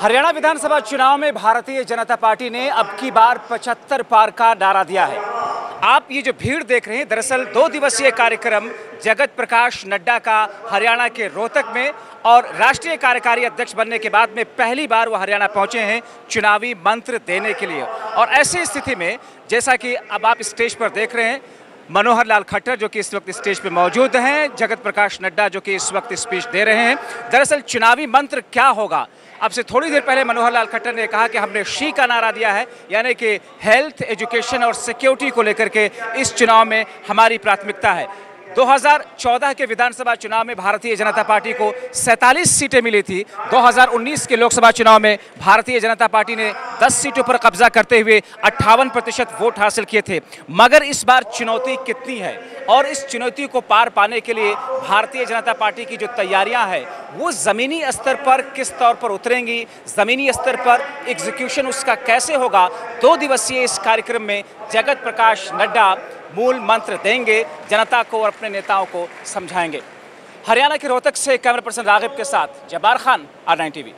हरियाणा विधानसभा चुनाव में भारतीय जनता पार्टी ने अब की बार 75 पार का नारा दिया है। आप ये जो भीड़ देख रहे हैं, दरअसल दो दिवसीय कार्यक्रम जगत प्रकाश नड्डा का हरियाणा के रोहतक में और राष्ट्रीय कार्यकारी अध्यक्ष बनने के बाद में पहली बार वो हरियाणा पहुँचे हैं चुनावी मंत्र देने के लिए। और ऐसी स्थिति में, जैसा कि अब आप स्टेज पर देख रहे हैं मनोहर लाल खट्टर, जो कि इस वक्त स्टेज पे मौजूद हैं जगत प्रकाश नड्डा, जो कि इस वक्त स्पीच दे रहे हैं। दरअसल चुनावी मंत्र क्या होगा? अब से थोड़ी देर पहले मनोहर लाल खट्टर ने कहा कि हमने शी का नारा दिया है, यानी कि हेल्थ, एजुकेशन और सिक्योरिटी को लेकर के इस चुनाव में हमारी प्राथमिकता है। 2014 के विधानसभा चुनाव में भारतीय जनता पार्टी को 47 सीटें मिली थी। 2019 के लोकसभा चुनाव में भारतीय जनता पार्टी ने 10 सीटों पर कब्जा करते हुए अट्ठावन प्रतिशत वोट हासिल किए थे। मगर इस बार चुनौती कितनी है? और इस चुनौती को पार पाने के लिए भारतीय जनता पार्टी की जो तैयारियाँ हैं, वो ज़मीनी स्तर पर किस तौर पर उतरेंगी? ज़मीनी स्तर पर एग्जीक्यूशन उसका कैसे होगा? दो दिवसीय इस कार्यक्रम में जगत प्रकाश नड्डा मूल मंत्र देंगे, जनता को और अपने नेताओं को समझाएँगे। हरियाणा के रोहतक से कैमरा पर्सन रागिब के साथ, जबार खान आर नाइन टीवी